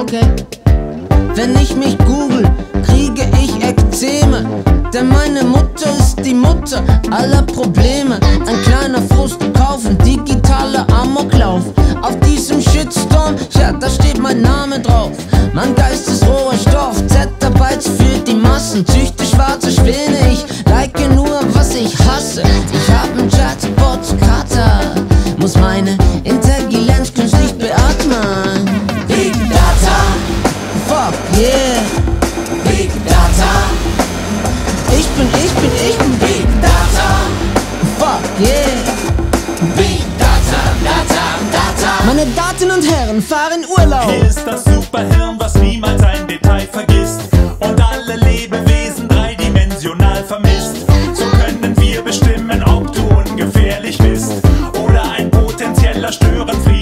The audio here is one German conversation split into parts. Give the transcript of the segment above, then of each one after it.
Okay. Wenn ich mich google, kriege ich Ekzeme. Denn meine Mutter ist die Mutter aller Probleme. Ein kleiner Frust kaufen, digitale Amoklauf. Auf diesem Shitstorm, ja, da steht mein Name drauf. Mein Geist ist roher Stoff, Zettabytes für die Massen. Züchte schwarze Späne, ich like nur, was ich hasse. Ich hab einen Chatbot, Kater, muss meine yeah. Big Data, ich bin, ich bin, ich bin Big Data, fuck yeah. Big Data, Data, Data. Meine Daten und Herren fahren Urlaub. Hier ist das Superhirn, was niemals ein Detail vergisst und alle Lebewesen dreidimensional vermisst. So können wir bestimmen, ob du ungefährlich bist oder ein potenzieller Störenfried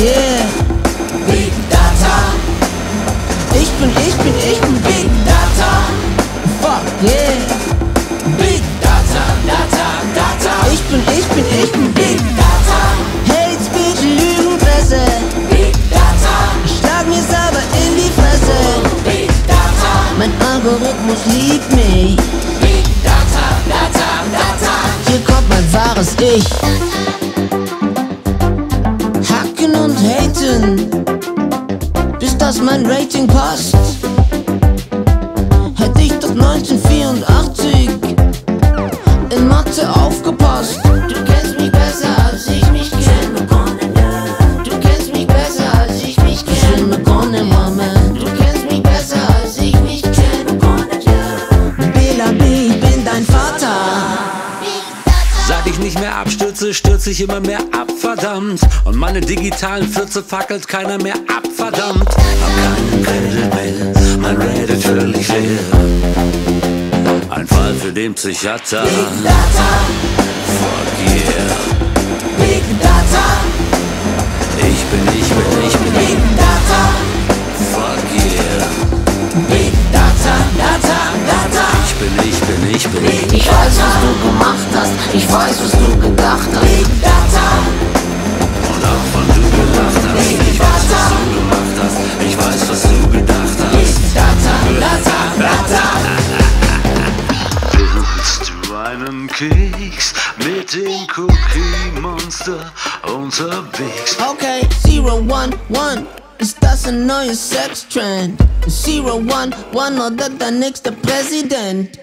yeah. Big Data, ich bin, ich bin, ich bin Big Data, fuck yeah. Big Data, Data, Data, ich bin, ich bin, ich bin Big Data. Hate Speech, Lügenpresse. Big Data, schlag mir selber in die Fresse. Big Data, mein Algorithmus liebt mich. Big Data, Data, Data, hier kommt mein wahres Ich. Brighton Just das mein Rating passt hat ich doch 19 ich nicht mehr abstürze, stürze ich immer mehr ab, verdammt. Und meine digitalen Pfütze fackelt keiner mehr ab, verdammt. Hab keinen Credit mehr, mein Reddit völlig leer. Ein Fall für den Psychiater. Big Data, Fuck yeah. Big Data, Ich weiß, was du gedacht hast. Big Data, Und auch von du gelacht hast. Ich weiß, was du gemacht hast. Ich weiß, was du gedacht hast. Data, Data, Data. Willst du einen Keks mit dem Cookie Monster unterwegs? Okay, Zero One One. Ist das ein neues Sextrend? Zero One One oder der nächste Präsident?